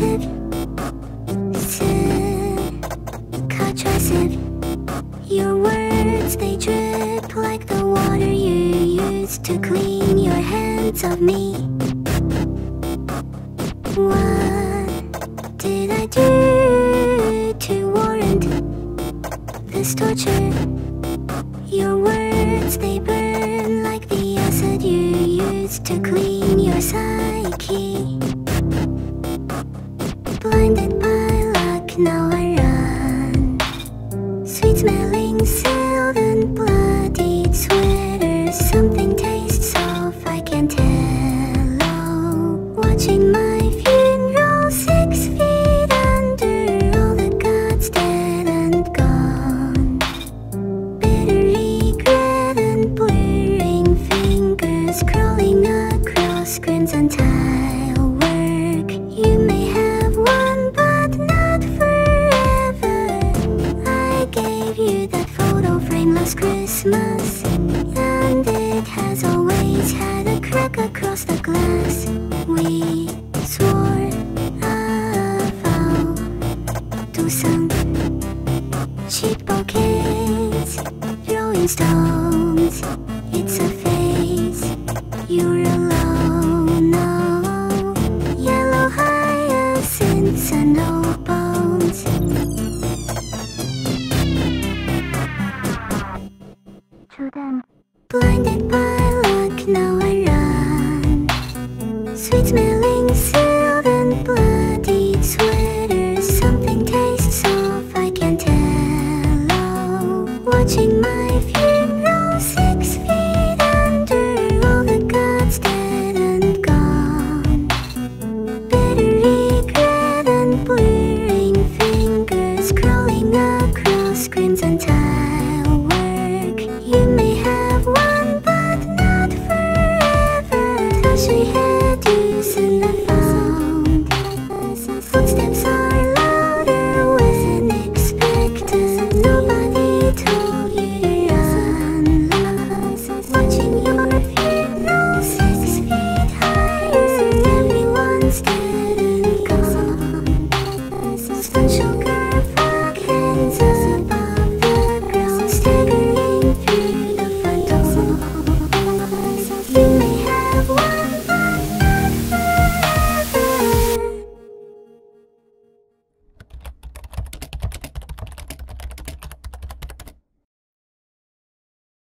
Contraceptive. Contraceptive. Your words, they drip like the water you used to clean your hands of me. What did I do to warrant this torture? Your words, they burn like the acid you used to clean your side. And bloodied sweaters. Something tastes off, I can tell. Watching my funeral six feet under all the gods dead and gone. Bitter regret and blurring fingers crawling across crimson tile work. Across the glass. We swore a vow to some cheap bouquets, rolling stones. It's a phase. You're alone. No yellow hyacinths and no bones. To them, blinded by watching my funeral six feet under all the gods dead and gone. And fingers crawling across work. You may have but not forever. 안녕 하.